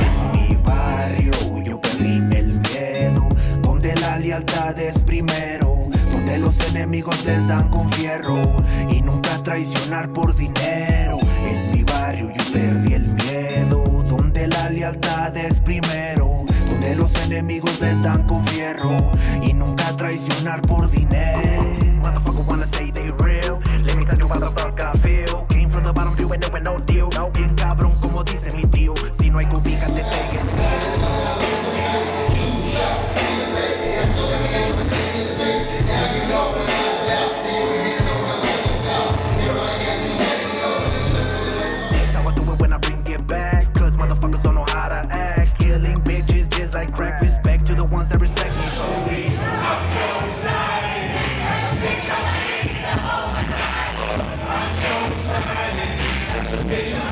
En mi barrio yo perdí el miedo, donde la lealtad es primero, donde los enemigos les dan con fierro y nunca traicionar por dinero. En mi barrio yo perdí el miedo, donde la lealtad es primero, donde los enemigos les dan con fierro y nunca traicionar por dinero. From the bottom, doing it with no deal. Bien cabrón como dice mi tío, si no hay cubicas te do it when I bring it back. Cause motherfuckers don't know how to act. Killing bitches just like crack. It's a